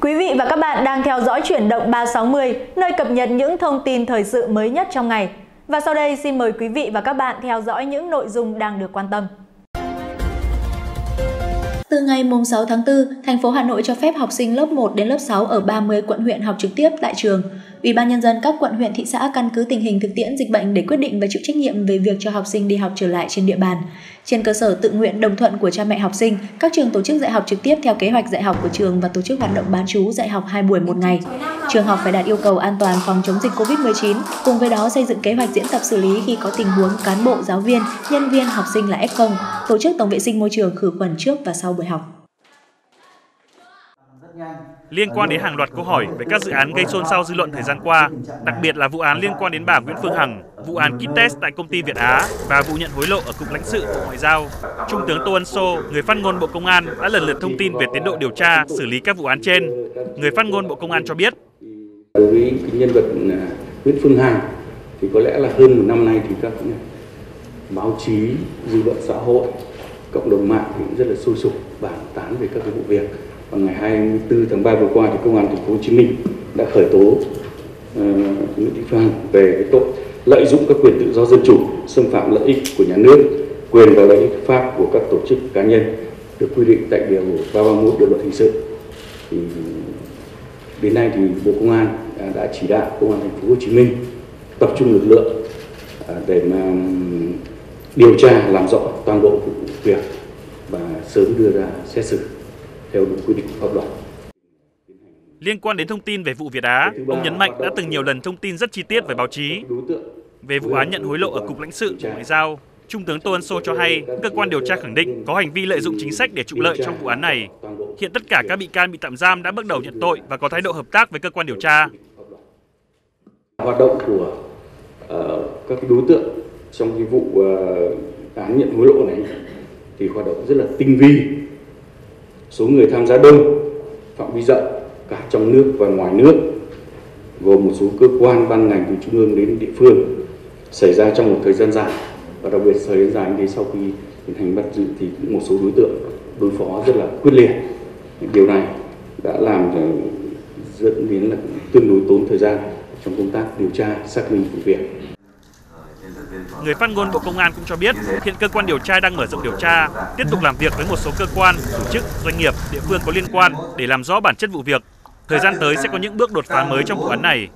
Quý vị và các bạn đang theo dõi chuyển động 360, nơi cập nhật những thông tin thời sự mới nhất trong ngày. Và sau đây xin mời quý vị và các bạn theo dõi những nội dung đang được quan tâm. Từ ngày 6 tháng 4, thành phố Hà Nội cho phép học sinh lớp 1 đến lớp 6 ở 30 quận huyện học trực tiếp tại trường. Ủy ban nhân dân các quận huyện thị xã căn cứ tình hình thực tiễn dịch bệnh để quyết định và chịu trách nhiệm về việc cho học sinh đi học trở lại trên địa bàn. Trên cơ sở tự nguyện đồng thuận của cha mẹ học sinh, các trường tổ chức dạy học trực tiếp theo kế hoạch dạy học của trường và tổ chức hoạt động bán trú dạy học 2 buổi một ngày. Trường học phải đạt yêu cầu an toàn phòng chống dịch COVID-19, cùng với đó xây dựng kế hoạch diễn tập xử lý khi có tình huống cán bộ, giáo viên, nhân viên, học sinh là F0, tổ chức tổng vệ sinh môi trường khử khuẩn trước và sau buổi học liên quan đến hàng loạt câu hỏi về các dự án gây xôn xao dư luận thời gian qua, đặc biệt là vụ án liên quan đến bà Nguyễn Phương Hằng, vụ án kit test tại công ty Việt Á và vụ nhận hối lộ ở Cục lãnh sự Bộ Ngoại giao. Trung tướng Tô Ân Sô, người phát ngôn Bộ Công an đã lần lượt thông tin về tiến độ điều tra, xử lý các vụ án trên. Người phát ngôn Bộ Công an cho biết. Đối với cái nhân vật à, Nguyễn Phương Hằng thì có lẽ là hơn một năm nay thì các báo chí, dư luận xã hội, cộng đồng mạng thì cũng rất là sôi sục bàn tán về các cái vụ việc vào ngày 24 tháng 3 vừa qua thì công an thành phố Hồ Chí Minh đã khởi tố uh, Nguyễn Thị Phương về cái tội lợi dụng các quyền tự do dân chủ, xâm phạm lợi ích của nhà nước, quyền và lợi ích pháp của các tổ chức cá nhân được quy định tại điều 331 Bộ luật hình sự. Thì đến nay thì Bộ Công an đã chỉ đạo Công an thành phố Hồ Chí Minh tập trung lực lượng à, để mà ừ, điều tra làm rõ toàn bộ vụ việc và sớm đưa ra xét xử theo đúng quy định của pháp luật. Liên quan đến thông tin về vụ Việt Á, ông nhấn mạnh đã từng nhiều lần thông tin rất chi tiết về báo chí. Về vụ án nhận hối lộ ở Cục lãnh sự Bộ Ngoại giao, Trung tướng Tô Ân Sô cho hay cơ quan điều tra khẳng định có hành vi lợi dụng chính sách để trục lợi trong vụ án này. Hiện tất cả các bị can bị tạm giam đã bước đầu nhận tội và có thái độ hợp tác với cơ quan điều tra. Hoạt động của uh, các đối tượng trong cái vụ uh, án nhận hối lộ này thì hoạt động rất là tinh vi, số người tham gia đông, phạm vi rộng cả trong nước và ngoài nước, gồm một số cơ quan ban ngành từ trung ương đến địa phương xảy ra trong một thời gian dài và đặc biệt thời gian dài như thế sau khi tiến hành bắt giữ thì một số đối tượng đối phó rất là quyết liệt. Điều này đã làm ờ, dẫn đến là tương đối tốn thời gian trong công tác điều tra xác minh vụ việc. Người phát ngôn Bộ Công an cũng cho biết, hiện cơ quan điều tra đang mở rộng điều tra, tiếp tục làm việc với một số cơ quan, tổ chức, doanh nghiệp, địa phương có liên quan để làm rõ bản chất vụ việc. Thời gian tới sẽ có những bước đột phá mới trong vụ án này.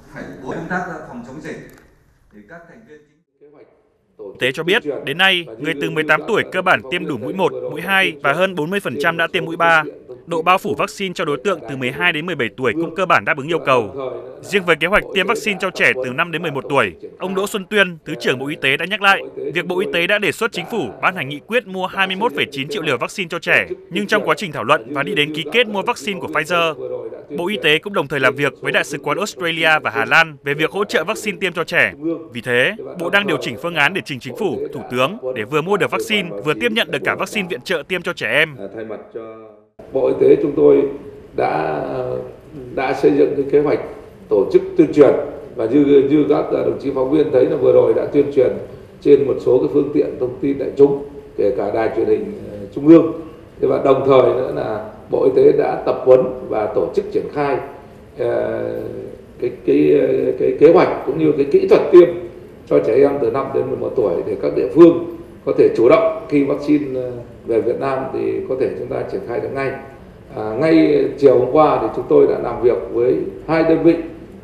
Tế cho biết, đến nay, người từ 18 tuổi cơ bản tiêm đủ mũi 1, mũi 2 và hơn 40% đã tiêm mũi 3. Độ bao phủ vaccine cho đối tượng từ 12 đến 17 tuổi cũng cơ bản đáp ứng yêu cầu. Riêng với kế hoạch tiêm vaccine cho trẻ từ 5 đến 11 tuổi, ông Đỗ Xuân Tuyên, Thứ trưởng Bộ Y tế đã nhắc lại, việc Bộ Y tế đã đề xuất chính phủ ban hành nghị quyết mua 21,9 triệu liều vaccine cho trẻ, nhưng trong quá trình thảo luận và đi đến ký kết mua vaccine của Pfizer, Bộ Y tế cũng đồng thời làm việc với Đại sứ quán Australia và Hà Lan về việc hỗ trợ vaccine tiêm cho trẻ. Vì thế, Bộ đang điều chỉnh phương án để trình chính phủ, Thủ tướng để vừa mua được vaccine, vừa tiếp nhận được cả vaccine viện trợ tiêm cho trẻ em. Bộ Y tế chúng tôi đã đã xây dựng cái kế hoạch tổ chức tuyên truyền và như như các đồng chí phóng viên thấy là vừa rồi đã tuyên truyền trên một số cái phương tiện thông tin đại chúng, kể cả đài truyền hình ờ, trung ương. Và đồng thời nữa là bộ y tế đã tập huấn và tổ chức triển khai ờ, cái cái cái kế hoạch cũng như cái kỹ thuật tiêm cho trẻ em từ 5 đến 11 tuổi để các địa phương có thể chủ động khi vaccine ờ, về Việt Nam thì có thể chúng ta triển khai được ngay. À, ngay chiều hôm qua thì chúng tôi đã làm việc với hai đơn vị,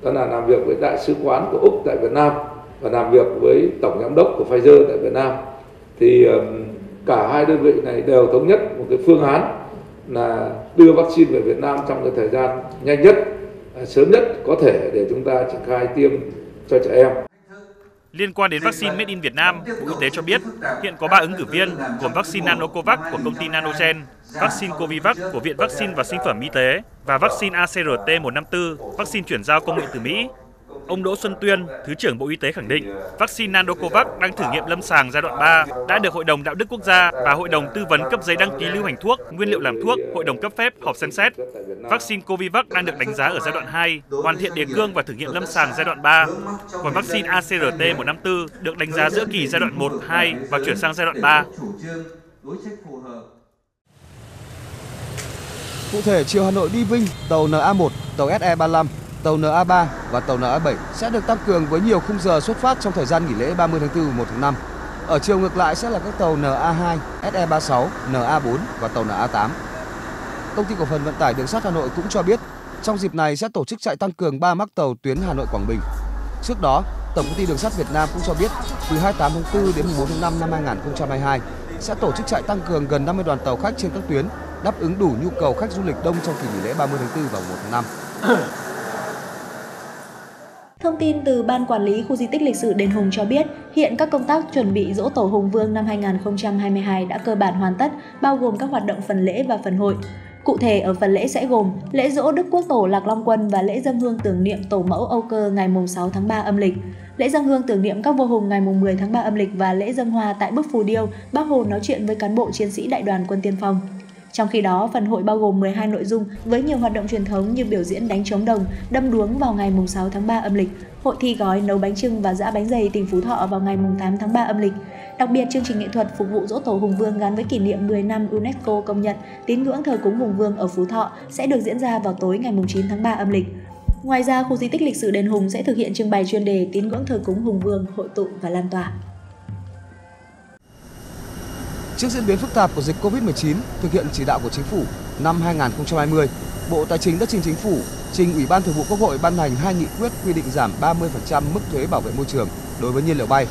đó là làm việc với đại sứ quán của Úc tại Việt Nam và làm việc với tổng giám đốc của Pfizer tại Việt Nam. Thì cả hai đơn vị này đều thống nhất một cái phương án là đưa vaccine về Việt Nam trong cái thời gian nhanh nhất, à, sớm nhất có thể để chúng ta triển khai tiêm cho trẻ em. Liên quan đến vaccine Made in Việt Nam, Bộ Y tế cho biết hiện có 3 ứng cử viên gồm vaccine Nanocovax của công ty Nanogen, vaccine Covivac của Viện Vaccine và Sinh phẩm Y tế và vaccine ACRT-154, vaccine chuyển giao công nghệ từ Mỹ. Ông Đỗ Xuân Tuyên, Thứ trưởng Bộ Y tế khẳng định, vaccine Nanocovax đang thử nghiệm lâm sàng giai đoạn 3, đã được Hội đồng Đạo đức Quốc gia và Hội đồng Tư vấn cấp giấy đăng ký lưu hành thuốc, nguyên liệu làm thuốc, Hội đồng cấp phép họp xem xét. Vaccine Covivac đang được đánh giá ở giai đoạn 2, hoàn thiện đề cương và thử nghiệm lâm sàng giai đoạn 3. Còn vaccine ACRT-154 được đánh giá giữa kỳ giai đoạn 1, 2 và chuyển sang giai đoạn 3. Cụ thể, chiều Hà Nội đi Vinh, tàu NA1, tàu SE35, tàu NA3 và tàu NA7 sẽ được tăng cường với nhiều khung giờ xuất phát trong thời gian nghỉ lễ 30 tháng 4 1 tháng 5. Ở chiều ngược lại sẽ là các tàu NA2, SE36, NA4 và tàu NA8. Công ty cổ phần vận tải đường sắt Hà Nội cũng cho biết, trong dịp này sẽ tổ chức chạy tăng cường 3 mắc tàu tuyến Hà Nội Quảng Bình. Trước đó, Tổng công ty Đường sắt Việt Nam cũng cho biết từ 28 tháng 4 đến 4 tháng 5 năm 2022 sẽ tổ chức chạy tăng cường gần 50 đoàn tàu khách trên các tuyến đáp ứng đủ nhu cầu khách du lịch đông trong kỳ nghỉ lễ 30 tháng 4 và 1 tháng 5. Thông tin từ Ban Quản lý Khu di tích lịch sử Đền Hùng cho biết, hiện các công tác chuẩn bị dỗ tổ Hùng Vương năm 2022 đã cơ bản hoàn tất, bao gồm các hoạt động phần lễ và phần hội. Cụ thể ở phần lễ sẽ gồm lễ dỗ Đức Quốc Tổ Lạc Long Quân và lễ dân hương tưởng niệm Tổ mẫu Âu Cơ ngày 6 tháng 3 âm lịch, lễ dân hương tưởng niệm các vua hùng ngày 10 tháng 3 âm lịch và lễ dân hoa tại bức phù điêu Bác Hồ nói chuyện với cán bộ chiến sĩ đại đoàn quân tiên phong. Trong khi đó, phần hội bao gồm 12 nội dung với nhiều hoạt động truyền thống như biểu diễn đánh trống đồng, đâm đuống vào ngày 6 tháng 3 âm lịch, hội thi gói nấu bánh trưng và giã bánh dày tỉnh Phú Thọ vào ngày 8 tháng 3 âm lịch. Đặc biệt, chương trình nghệ thuật phục vụ dỗ tổ Hùng Vương gắn với kỷ niệm 10 năm UNESCO công nhận tín ngưỡng thờ cúng Hùng Vương ở Phú Thọ sẽ được diễn ra vào tối ngày 9 tháng 3 âm lịch. Ngoài ra, khu di tích lịch sử Đền Hùng sẽ thực hiện trưng bày chuyên đề tín ngưỡng thờ cúng Hùng Vương, hội tụ và lan tỏa. Trước diễn biến phức tạp của dịch Covid-19, thực hiện chỉ đạo của Chính phủ, năm 2020, Bộ Tài chính đã trình Chính phủ trình Ủy ban Thường vụ Quốc hội ban hành hai nghị quyết quy định giảm 30% mức thuế bảo vệ môi trường đối với nhiên liệu bay.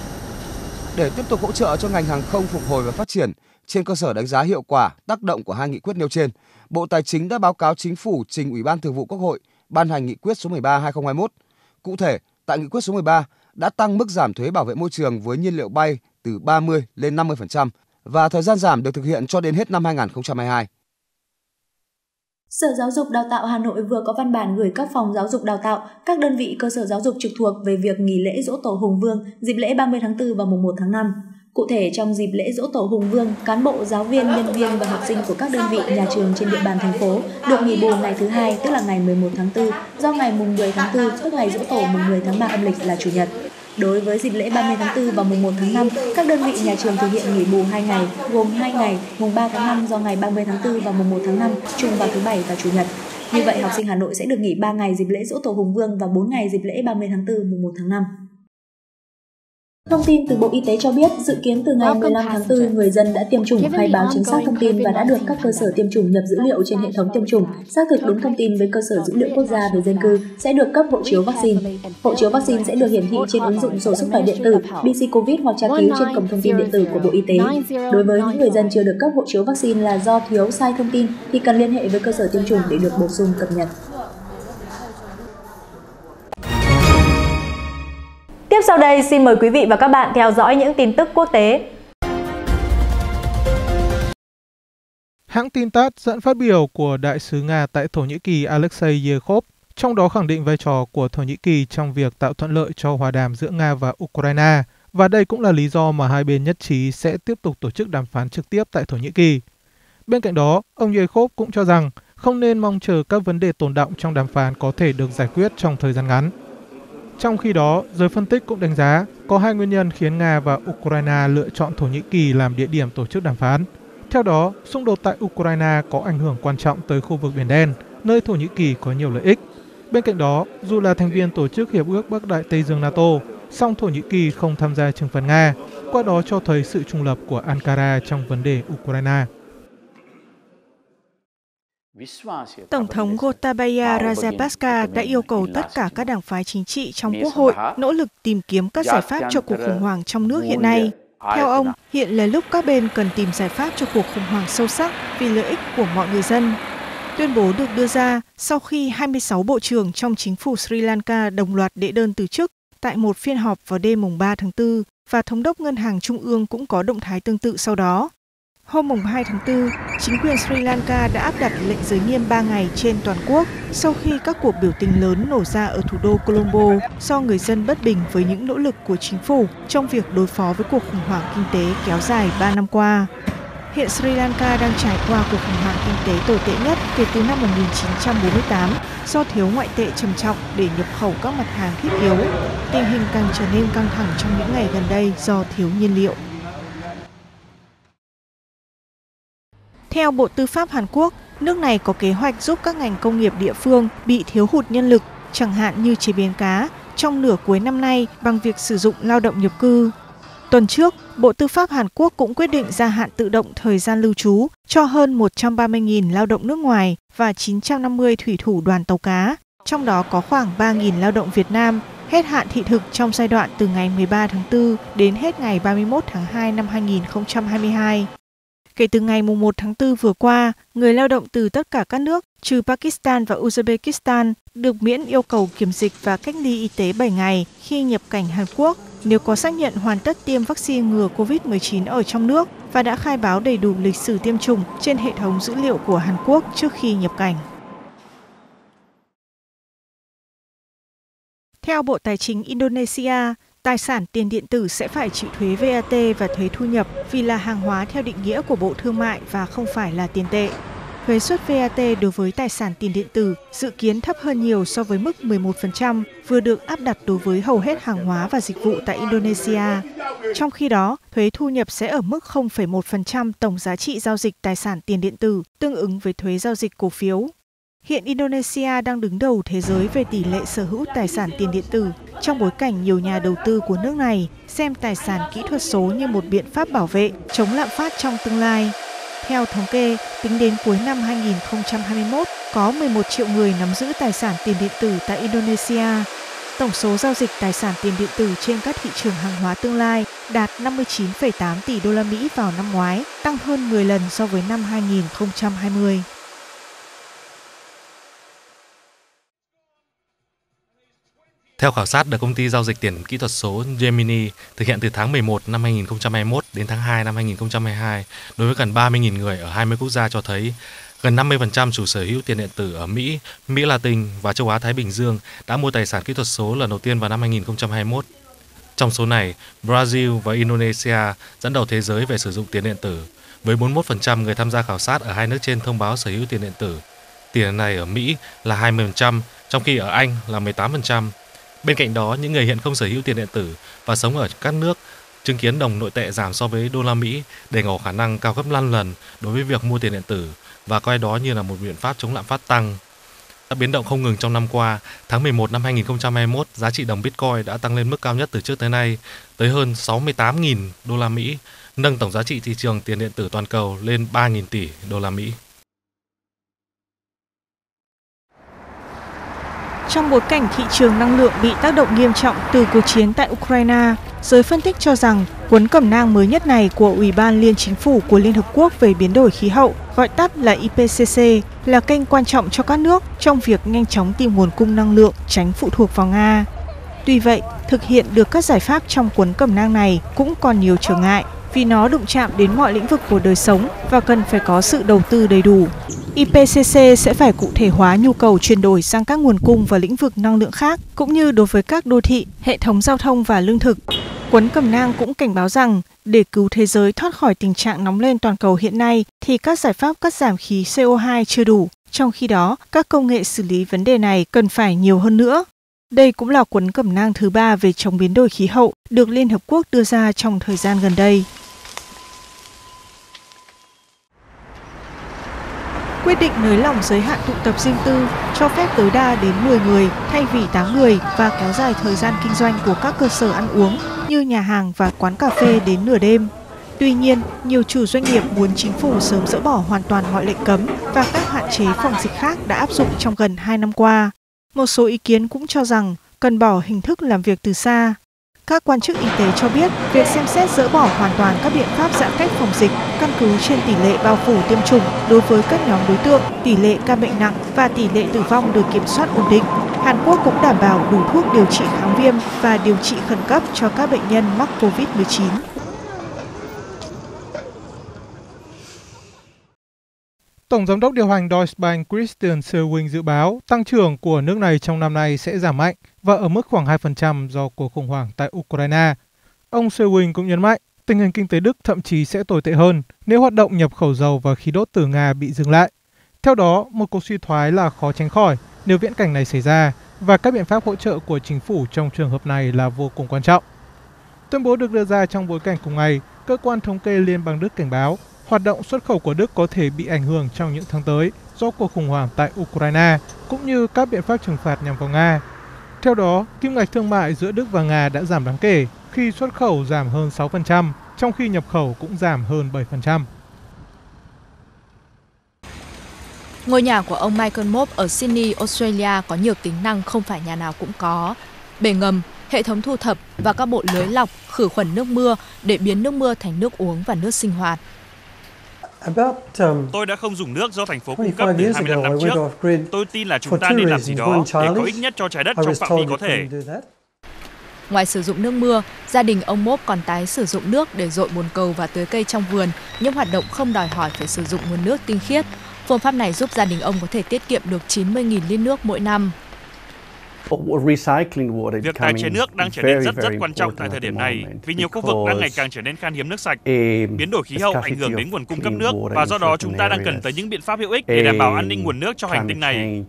Để tiếp tục hỗ trợ cho ngành hàng không phục hồi và phát triển, trên cơ sở đánh giá hiệu quả tác động của hai nghị quyết nêu trên, Bộ Tài chính đã báo cáo Chính phủ trình Ủy ban Thường vụ Quốc hội ban hành nghị quyết số 13/2021. Cụ thể, tại nghị quyết số 13 đã tăng mức giảm thuế bảo vệ môi trường với nhiên liệu bay từ 30 lên 50% và thời gian giảm được thực hiện cho đến hết năm 2022. Sở Giáo dục Đào tạo Hà Nội vừa có văn bản gửi các phòng giáo dục đào tạo, các đơn vị cơ sở giáo dục trực thuộc về việc nghỉ lễ dỗ tổ Hùng Vương dịp lễ 30 tháng 4 và mùng 1 tháng 5. Cụ thể, trong dịp lễ dỗ tổ Hùng Vương, cán bộ, giáo viên, nhân viên và học sinh của các đơn vị nhà trường trên địa bàn thành phố được nghỉ bù ngày thứ hai, tức là ngày 11 tháng 4, do ngày mùng 10 tháng 4, tức ngày dỗ tổ mùng 10 tháng 3 âm lịch là chủ nhật. Đối với dịp lễ 30 tháng 4 và mùng 1 tháng 5, các đơn vị nhà trường thực hiện nghỉ bù 2 ngày, gồm 2 ngày, mùng 3 tháng 5 do ngày 30 tháng 4 và mùng 1 tháng 5, trùng vào thứ Bảy và Chủ nhật. Như vậy, học sinh Hà Nội sẽ được nghỉ 3 ngày dịp lễ dỗ tổ Hùng Vương và 4 ngày dịp lễ 30 tháng 4, mùng 1 tháng 5. Thông tin từ Bộ Y tế cho biết, dự kiến từ ngày 15 tháng 4, người dân đã tiêm chủng khai báo chính xác thông tin và đã được các cơ sở tiêm chủng nhập dữ liệu trên hệ thống tiêm chủng, xác thực đúng thông tin với cơ sở dữ liệu quốc gia về dân cư sẽ được cấp hộ chiếu vaccine. Hộ chiếu vaccine sẽ được hiển thị trên ứng dụng sổ sức khỏe điện tử BC Covid hoặc tra cứu trên cổng thông tin điện tử của Bộ Y tế. Đối với những người dân chưa được cấp hộ chiếu vaccine là do thiếu sai thông tin thì cần liên hệ với cơ sở tiêm chủng để được bổ sung cập nhật. Tiếp sau đây xin mời quý vị và các bạn theo dõi những tin tức quốc tế. Hãng tin TASS dẫn phát biểu của đại sứ Nga tại Thổ Nhĩ Kỳ Alexei Yekhov, trong đó khẳng định vai trò của Thổ Nhĩ Kỳ trong việc tạo thuận lợi cho hòa đàm giữa Nga và Ukraine, và đây cũng là lý do mà hai bên nhất trí sẽ tiếp tục tổ chức đàm phán trực tiếp tại Thổ Nhĩ Kỳ. Bên cạnh đó, ông Yekhov cũng cho rằng không nên mong chờ các vấn đề tồn động trong đàm phán có thể được giải quyết trong thời gian ngắn. Trong khi đó, giới phân tích cũng đánh giá có hai nguyên nhân khiến Nga và Ukraine lựa chọn Thổ Nhĩ Kỳ làm địa điểm tổ chức đàm phán. Theo đó, xung đột tại Ukraine có ảnh hưởng quan trọng tới khu vực Biển Đen, nơi Thổ Nhĩ Kỳ có nhiều lợi ích. Bên cạnh đó, dù là thành viên tổ chức Hiệp ước Bắc Đại Tây Dương NATO, song Thổ Nhĩ Kỳ không tham gia trừng phạt Nga, qua đó cho thấy sự trung lập của Ankara trong vấn đề Ukraine. Tổng thống Gotabaya Rajapaksa đã yêu cầu tất cả các đảng phái chính trị trong quốc hội nỗ lực tìm kiếm các giải pháp cho cuộc khủng hoảng trong nước hiện nay. Theo ông, hiện là lúc các bên cần tìm giải pháp cho cuộc khủng hoảng sâu sắc vì lợi ích của mọi người dân. Tuyên bố được đưa ra sau khi 26 bộ trưởng trong chính phủ Sri Lanka đồng loạt đệ đơn từ chức tại một phiên họp vào đêm mùng 3 tháng 4 và thống đốc ngân hàng trung ương cũng có động thái tương tự sau đó. Hôm 2 tháng 4, chính quyền Sri Lanka đã áp đặt lệnh giới nghiêm 3 ngày trên toàn quốc sau khi các cuộc biểu tình lớn nổ ra ở thủ đô Colombo do người dân bất bình với những nỗ lực của chính phủ trong việc đối phó với cuộc khủng hoảng kinh tế kéo dài 3 năm qua. Hiện Sri Lanka đang trải qua cuộc khủng hoảng kinh tế tồi tệ nhất kể từ năm 1948 do thiếu ngoại tệ trầm trọng để nhập khẩu các mặt hàng thiết yếu. Tình hình càng trở nên căng thẳng trong những ngày gần đây do thiếu nhiên liệu. Theo Bộ Tư pháp Hàn Quốc, nước này có kế hoạch giúp các ngành công nghiệp địa phương bị thiếu hụt nhân lực, chẳng hạn như chế biến cá, trong nửa cuối năm nay bằng việc sử dụng lao động nhập cư. Tuần trước, Bộ Tư pháp Hàn Quốc cũng quyết định gia hạn tự động thời gian lưu trú cho hơn 130.000 lao động nước ngoài và 950 thủy thủ đoàn tàu cá, trong đó có khoảng 3.000 lao động Việt Nam hết hạn thị thực trong giai đoạn từ ngày 13 tháng 4 đến hết ngày 31 tháng 2 năm 2022. Kể từ ngày 1 tháng 4 vừa qua, người lao động từ tất cả các nước, trừ Pakistan và Uzbekistan, được miễn yêu cầu kiểm dịch và cách ly y tế 7 ngày khi nhập cảnh Hàn Quốc nếu có xác nhận hoàn tất tiêm vaccine ngừa COVID-19 ở trong nước và đã khai báo đầy đủ lịch sử tiêm chủng trên hệ thống dữ liệu của Hàn Quốc trước khi nhập cảnh. Theo Bộ Tài chính Indonesia, tài sản tiền điện tử sẽ phải chịu thuế VAT và thuế thu nhập vì là hàng hóa theo định nghĩa của Bộ Thương mại và không phải là tiền tệ. Thuế suất VAT đối với tài sản tiền điện tử dự kiến thấp hơn nhiều so với mức 11% vừa được áp đặt đối với hầu hết hàng hóa và dịch vụ tại Indonesia. Trong khi đó, thuế thu nhập sẽ ở mức 0,1% tổng giá trị giao dịch tài sản tiền điện tử, tương ứng với thuế giao dịch cổ phiếu. Hiện Indonesia đang đứng đầu thế giới về tỷ lệ sở hữu tài sản tiền điện tử trong bối cảnh nhiều nhà đầu tư của nước này xem tài sản kỹ thuật số như một biện pháp bảo vệ chống lạm phát trong tương lai. Theo thống kê, tính đến cuối năm 2021, có 11 triệu người nắm giữ tài sản tiền điện tử tại Indonesia. Tổng số giao dịch tài sản tiền điện tử trên các thị trường hàng hóa tương lai đạt 59,8 tỷ đô la Mỹ vào năm ngoái, tăng hơn 10 lần so với năm 2020. Theo khảo sát được công ty giao dịch tiền kỹ thuật số Gemini thực hiện từ tháng 11 năm 2021 đến tháng 2 năm 2022 đối với gần 30.000 người ở 20 quốc gia cho thấy gần 50% chủ sở hữu tiền điện tử ở Mỹ, Mỹ Latin và châu Á Thái Bình Dương đã mua tài sản kỹ thuật số lần đầu tiên vào năm 2021. Trong số này, Brazil và Indonesia dẫn đầu thế giới về sử dụng tiền điện tử, với 41% người tham gia khảo sát ở hai nước trên thông báo sở hữu tiền điện tử. Tiền này ở Mỹ là 20%, trong khi ở Anh là 18%. Bên cạnh đó, những người hiện không sở hữu tiền điện tử và sống ở các nước chứng kiến đồng nội tệ giảm so với đô la Mỹ để ngỏ khả năng cao gấp 5 lần đối với việc mua tiền điện tử và coi đó như là một biện pháp chống lạm phát tăng. Đã biến động không ngừng trong năm qua, tháng 11 năm 2021, giá trị đồng Bitcoin đã tăng lên mức cao nhất từ trước tới nay, tới hơn 68.000 đô la Mỹ, nâng tổng giá trị thị trường tiền điện tử toàn cầu lên 3.000 tỷ đô la Mỹ. Trong bối cảnh thị trường năng lượng bị tác động nghiêm trọng từ cuộc chiến tại Ukraine, giới phân tích cho rằng cuốn cẩm nang mới nhất này của Ủy ban Liên Chính phủ của Liên Hợp Quốc về biến đổi khí hậu, gọi tắt là IPCC, là kênh quan trọng cho các nước trong việc nhanh chóng tìm nguồn cung năng lượng tránh phụ thuộc vào Nga. Tuy vậy, thực hiện được các giải pháp trong cuốn cẩm nang này cũng còn nhiều trở ngại vì nó đụng chạm đến mọi lĩnh vực của đời sống và cần phải có sự đầu tư đầy đủ. IPCC sẽ phải cụ thể hóa nhu cầu chuyển đổi sang các nguồn cung và lĩnh vực năng lượng khác, cũng như đối với các đô thị, hệ thống giao thông và lương thực. Quấn Cẩm nang cũng cảnh báo rằng để cứu thế giới thoát khỏi tình trạng nóng lên toàn cầu hiện nay thì các giải pháp cắt giảm khí CO2 chưa đủ. Trong khi đó, các công nghệ xử lý vấn đề này cần phải nhiều hơn nữa. Đây cũng là cuốn cẩm nang thứ ba về chống biến đổi khí hậu được Liên Hợp Quốc đưa ra trong thời gian gần đây. Quyết định nới lỏng giới hạn tụ tập riêng tư, cho phép tối đa đến 10 người thay vì 8 người và kéo dài thời gian kinh doanh của các cơ sở ăn uống như nhà hàng và quán cà phê đến nửa đêm. Tuy nhiên, nhiều chủ doanh nghiệp muốn chính phủ sớm dỡ bỏ hoàn toàn mọi lệnh cấm và các hạn chế phòng dịch khác đã áp dụng trong gần 2 năm qua. Một số ý kiến cũng cho rằng cần bỏ hình thức làm việc từ xa các quan chức y tế cho biết việc xem xét dỡ bỏ hoàn toàn các biện pháp giãn cách phòng dịch căn cứ trên tỷ lệ bao phủ tiêm chủng đối với các nhóm đối tượng, tỷ lệ ca bệnh nặng và tỷ lệ tử vong được kiểm soát ổn định. Hàn Quốc cũng đảm bảo đủ thuốc điều trị kháng viêm và điều trị khẩn cấp cho các bệnh nhân mắc COVID-19. Tổng giám đốc điều hành Deutsche Bank Christian Sewing dự báo tăng trưởng của nước này trong năm nay sẽ giảm mạnh và ở mức khoảng 2% do cuộc khủng hoảng tại Ukraine. Ông Sewing cũng nhấn mạnh tình hình kinh tế Đức thậm chí sẽ tồi tệ hơn nếu hoạt động nhập khẩu dầu và khí đốt từ Nga bị dừng lại. Theo đó, một cuộc suy thoái là khó tránh khỏi nếu viễn cảnh này xảy ra và các biện pháp hỗ trợ của chính phủ trong trường hợp này là vô cùng quan trọng. Tuyên bố được đưa ra trong bối cảnh cùng ngày, cơ quan thống kê liên bang Đức cảnh báo hoạt động xuất khẩu của Đức có thể bị ảnh hưởng trong những tháng tới do cuộc khủng hoảng tại Ukraine cũng như các biện pháp trừng phạt nhằm vào Nga. Theo đó, kim ngạch thương mại giữa Đức và Nga đã giảm đáng kể khi xuất khẩu giảm hơn 6%, trong khi nhập khẩu cũng giảm hơn 7%. Ngôi nhà của ông Michael Mob ở Sydney, Australia có nhiều tính năng không phải nhà nào cũng có. Bể ngầm, hệ thống thu thập và các bộ lưới lọc khử khuẩn nước mưa để biến nước mưa thành nước uống và nước sinh hoạt. Tôi đã không dùng nước do thành phố cung cấp từ 25 năm trước. Tôi tin là chúng ta nên làm gì đó để có ích nhất cho trái đất trong phạm vi có thể. Ngoài sử dụng nước mưa, gia đình ông Mốp còn tái sử dụng nước để dội bồn cầu và tưới cây trong vườn, những hoạt động không đòi hỏi phải sử dụng nguồn nước tinh khiết. Phương pháp này giúp gia đình ông có thể tiết kiệm được 90.000 lít nước mỗi năm. Việc tái chế nước đang trở nên rất rất quan trọng tại thời điểm này vì nhiều khu vực đang ngày càng trở nên khan hiếm nước sạch. Biến đổi khí hậu ảnh hưởng đến nguồn cung cấp nước và do đó chúng ta đang cần tới những biện pháp hữu ích để đảm bảo an ninh nguồn nước cho hành tinh này.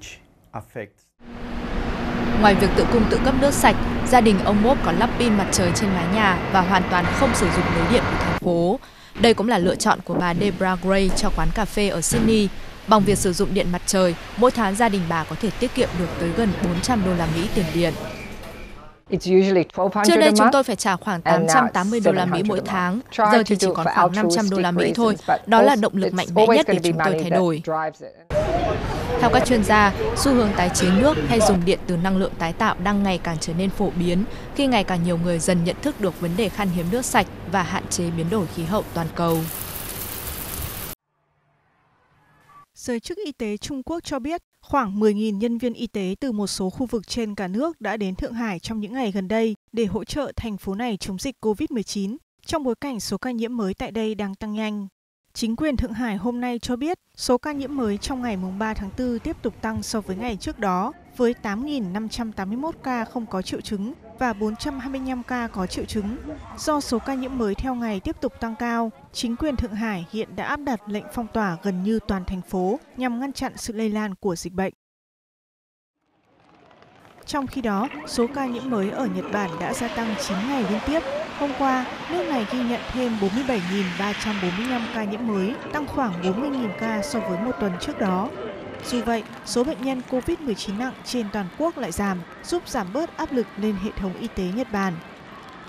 Ngoài việc tự cung tự cấp nước sạch, gia đình ông Mốp có lắp pin mặt trời trên mái nhà và hoàn toàn không sử dụng lưới điện của thành phố. Đây cũng là lựa chọn của bà Debra Gray cho quán cà phê ở Sydney. Bằng việc sử dụng điện mặt trời, mỗi tháng gia đình bà có thể tiết kiệm được tới gần 400 đô la Mỹ tiền điện. Trước đây chúng tôi phải trả khoảng 880 đô la Mỹ mỗi tháng, giờ thì chỉ còn khoảng 500 đô la Mỹ thôi. Đó là động lực mạnh mẽ nhất để chúng tôi thay đổi. Theo các chuyên gia, xu hướng tái chế nước hay dùng điện từ năng lượng tái tạo đang ngày càng trở nên phổ biến khi ngày càng nhiều người dần nhận thức được vấn đề khan hiếm nước sạch và hạn chế biến đổi khí hậu toàn cầu. Giới chức y tế Trung Quốc cho biết khoảng 10.000 nhân viên y tế từ một số khu vực trên cả nước đã đến Thượng Hải trong những ngày gần đây để hỗ trợ thành phố này chống dịch COVID-19 trong bối cảnh số ca nhiễm mới tại đây đang tăng nhanh. Chính quyền Thượng Hải hôm nay cho biết số ca nhiễm mới trong ngày 3 tháng 4 tiếp tục tăng so với ngày trước đó với 8.581 ca không có triệu chứng và 425 ca có triệu chứng. Do số ca nhiễm mới theo ngày tiếp tục tăng cao, chính quyền Thượng Hải hiện đã áp đặt lệnh phong tỏa gần như toàn thành phố nhằm ngăn chặn sự lây lan của dịch bệnh. Trong khi đó, số ca nhiễm mới ở Nhật Bản đã gia tăng 9 ngày liên tiếp. Hôm qua, nước này ghi nhận thêm 47.345 ca nhiễm mới, tăng khoảng 40.000 ca so với một tuần trước đó. Dù vậy, số bệnh nhân COVID-19 nặng trên toàn quốc lại giảm, giúp giảm bớt áp lực lên hệ thống y tế Nhật Bản.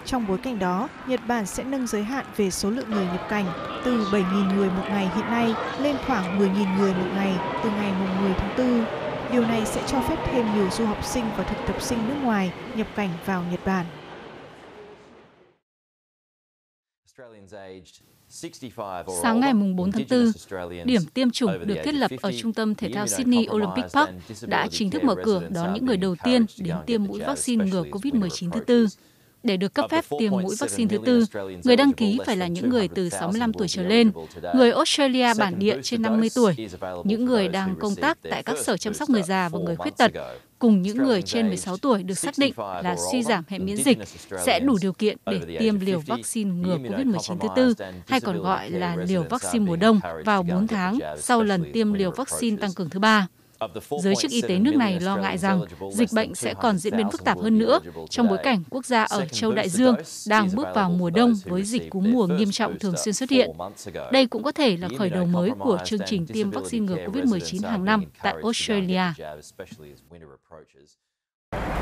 Trong bối cảnh đó, Nhật Bản sẽ nâng giới hạn về số lượng người nhập cảnh từ 7.000 người một ngày hiện nay lên khoảng 10.000 người một ngày từ ngày 10 tháng 4. Điều này sẽ cho phép thêm nhiều du học sinh và thực tập sinh nước ngoài nhập cảnh vào Nhật Bản. Sáng ngày 4 tháng 4, điểm tiêm chủng được thiết lập ở trung tâm thể thao Sydney Olympic Park đã chính thức mở cửa đón những người đầu tiên đến tiêm mũi vaccine ngừa COVID-19 thứ tư. Để được cấp phép tiêm mũi vaccine thứ tư, người đăng ký phải là những người từ 65 tuổi trở lên, người Australia bản địa trên 50 tuổi, những người đang công tác tại các sở chăm sóc người già và người khuyết tật, cùng những người trên 16 tuổi được xác định là suy giảm hệ miễn dịch sẽ đủ điều kiện để tiêm liều vaccine ngừa COVID-19 thứ tư, hay còn gọi là liều vaccine mùa đông vào 4 tháng sau lần tiêm liều vaccine tăng cường thứ ba. Giới chức y tế nước này lo ngại rằng dịch bệnh sẽ còn diễn biến phức tạp hơn nữa trong bối cảnh quốc gia ở châu Đại Dương đang bước vào mùa đông với dịch cúm mùa nghiêm trọng thường xuyên xuất hiện. Đây cũng có thể là khởi đầu mới của chương trình tiêm vaccine ngừa COVID-19 hàng năm tại Australia.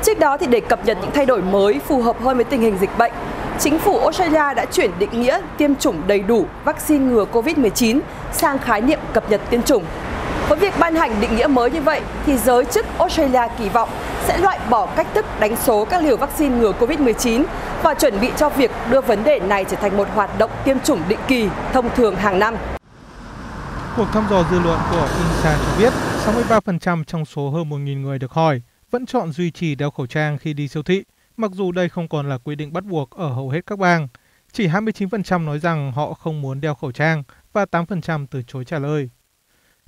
Trước đó thì để cập nhật những thay đổi mới phù hợp hơn với tình hình dịch bệnh, chính phủ Australia đã chuyển định nghĩa tiêm chủng đầy đủ vaccine ngừa COVID-19 sang khái niệm cập nhật tiêm chủng với việc ban hành định nghĩa mới như vậy thì giới chức Australia kỳ vọng sẽ loại bỏ cách thức đánh số các liều vaccine ngừa COVID-19 và chuẩn bị cho việc đưa vấn đề này trở thành một hoạt động tiêm chủng định kỳ thông thường hàng năm. Cuộc thăm dò dư luận của INSA cho biết 63% trong số hơn 1.000 người được hỏi vẫn chọn duy trì đeo khẩu trang khi đi siêu thị, mặc dù đây không còn là quy định bắt buộc ở hầu hết các bang. Chỉ 29% nói rằng họ không muốn đeo khẩu trang và 8% từ chối trả lời.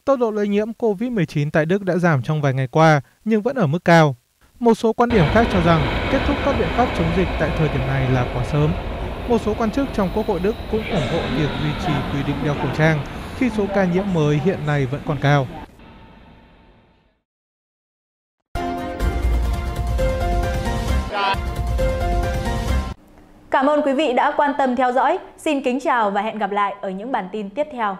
Tốc độ lây nhiễm COVID-19 tại Đức đã giảm trong vài ngày qua, nhưng vẫn ở mức cao. Một số quan điểm khác cho rằng kết thúc các biện pháp chống dịch tại thời điểm này là quá sớm. Một số quan chức trong Quốc hội Đức cũng ủng hộ việc duy trì quy định đeo khẩu trang khi số ca nhiễm mới hiện nay vẫn còn cao. Cảm ơn quý vị đã quan tâm theo dõi. Xin kính chào và hẹn gặp lại ở những bản tin tiếp theo.